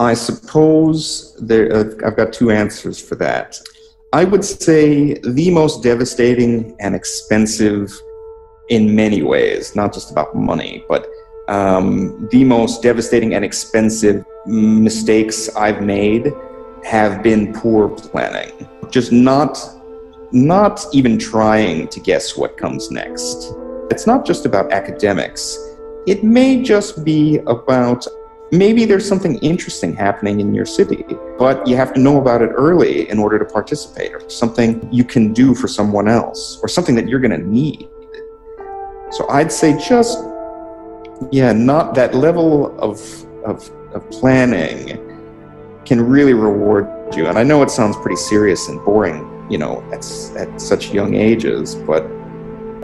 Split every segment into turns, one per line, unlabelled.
I suppose there, uh, I've got two answers for that. I would say the most devastating and expensive in many ways, not just about money, but um, the most devastating and expensive mistakes I've made have been poor planning. Just not, not even trying to guess what comes next. It's not just about academics. It may just be about maybe there's something interesting happening in your city, but you have to know about it early in order to participate, or something you can do for someone else, or something that you're going to need. So I'd say just, yeah, not that level of, of, of planning can really reward you. And I know it sounds pretty serious and boring, you know, at, at such young ages, but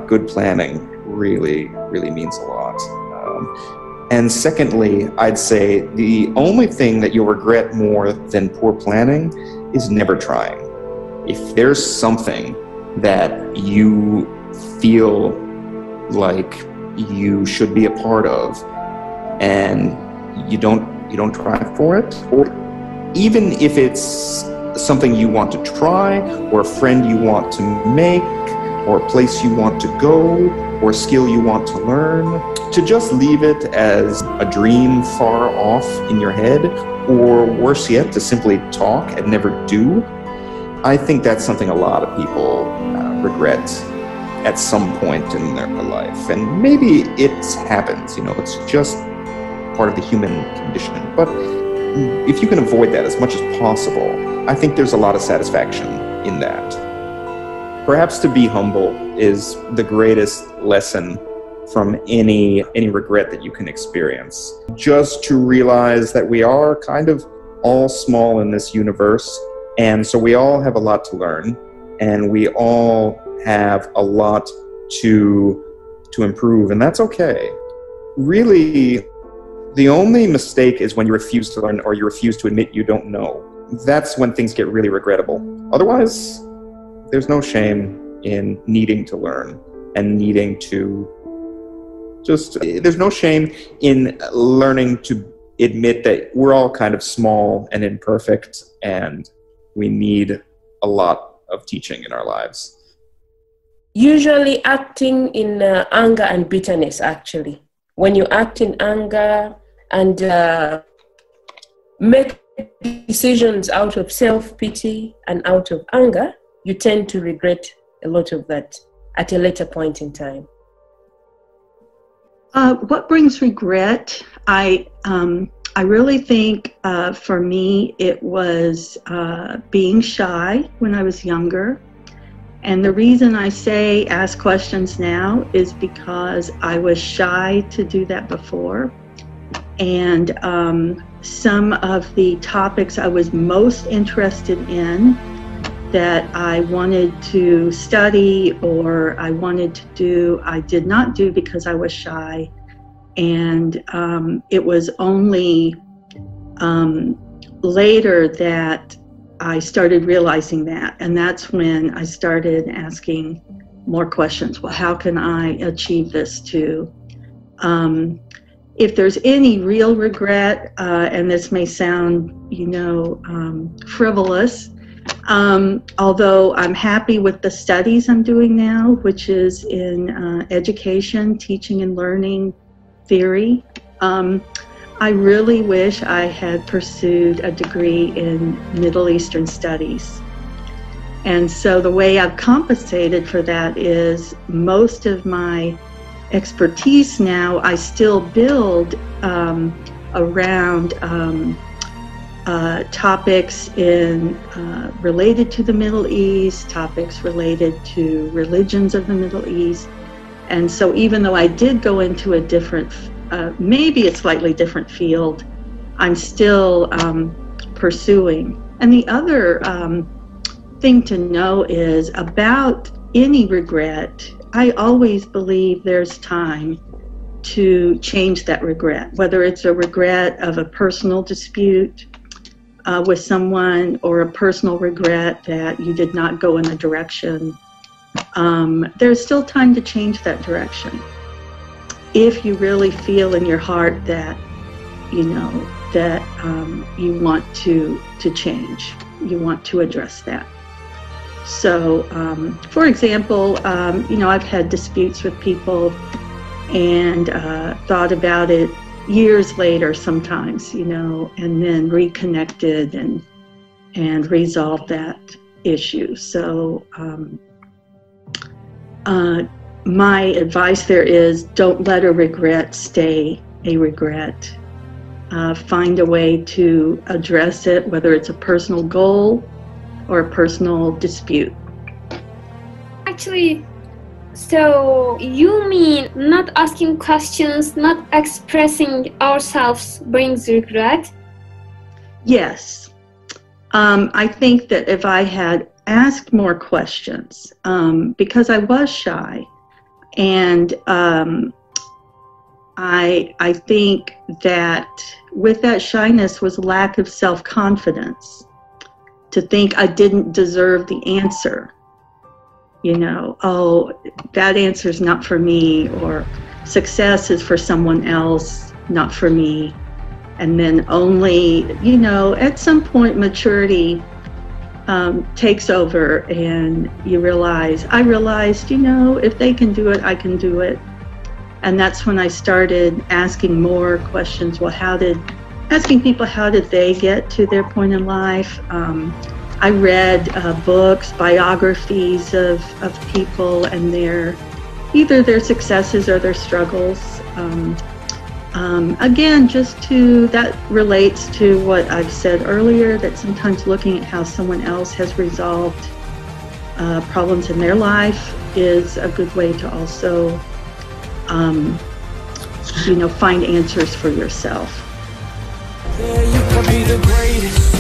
good planning really, really means a lot. Um, and secondly, I'd say the only thing that you'll regret more than poor planning is never trying. If there's something that you feel like you should be a part of and you don't you don't try for it or even if it's something you want to try or a friend you want to make or a place you want to go or skill you want to learn, to just leave it as a dream far off in your head, or worse yet, to simply talk and never do, I think that's something a lot of people uh, regret at some point in their life. And maybe it happens, you know, it's just part of the human condition. But if you can avoid that as much as possible, I think there's a lot of satisfaction in that. Perhaps to be humble is the greatest lesson from any any regret that you can experience. Just to realize that we are kind of all small in this universe and so we all have a lot to learn and we all have a lot to to improve and that's okay. Really the only mistake is when you refuse to learn or you refuse to admit you don't know. That's when things get really regrettable. Otherwise, there's no shame in needing to learn and needing to just there's no shame in learning to admit that we're all kind of small and imperfect and we need a lot of teaching in our lives.
Usually acting in uh, anger and bitterness actually. When you act in anger and uh, make decisions out of self-pity and out of anger you tend to regret a lot of that at a later point in time?
Uh, what brings regret? I um, I really think uh, for me it was uh, being shy when I was younger. And the reason I say ask questions now is because I was shy to do that before. And um, some of the topics I was most interested in that I wanted to study or I wanted to do, I did not do because I was shy. And um, it was only um, later that I started realizing that. And that's when I started asking more questions. Well, how can I achieve this too? Um, if there's any real regret, uh, and this may sound, you know, um, frivolous, um, although I'm happy with the studies I'm doing now, which is in uh, education, teaching and learning theory, um, I really wish I had pursued a degree in Middle Eastern studies. And so the way I've compensated for that is most of my expertise now I still build um, around um, uh, topics in uh, related to the Middle East, topics related to religions of the Middle East. And so, even though I did go into a different, uh, maybe a slightly different field, I'm still um, pursuing. And the other um, thing to know is about any regret, I always believe there's time to change that regret, whether it's a regret of a personal dispute uh, with someone or a personal regret that you did not go in the direction, um, there's still time to change that direction. If you really feel in your heart that, you know, that um, you want to to change. You want to address that. So, um, for example, um, you know, I've had disputes with people and uh, thought about it years later sometimes, you know, and then reconnected and and resolved that issue. So, um, uh, my advice there is don't let a regret stay a regret. Uh, find a way to address it, whether it's a personal goal or a personal dispute.
Actually, so you mean not asking questions, not expressing ourselves brings regret?
Yes. Um, I think that if I had asked more questions, um, because I was shy, and um, I I think that with that shyness was lack of self confidence. To think I didn't deserve the answer. You know, oh, that answer is not for me, or success is for someone else, not for me. And then only, you know, at some point, maturity um, takes over, and you realize, I realized, you know, if they can do it, I can do it and that's when I started asking more questions. Well, how did asking people how did they get to their point in life? Um, I read uh, books, biographies of, of people and their either their successes or their struggles. Um, um, again, just to that relates to what I've said earlier that sometimes looking at how someone else has resolved uh, problems in their life is a good way to also um, you know, find answers for yourself.
Yeah, you